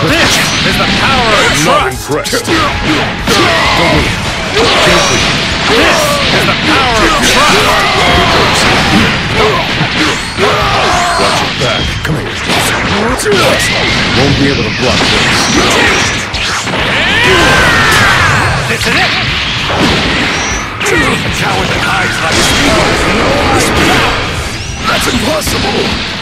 This is the power of trust. This is the power of trust. Watch your back. Come here. Won't be able to block this. This is it. Coward that hides like a That's impossible.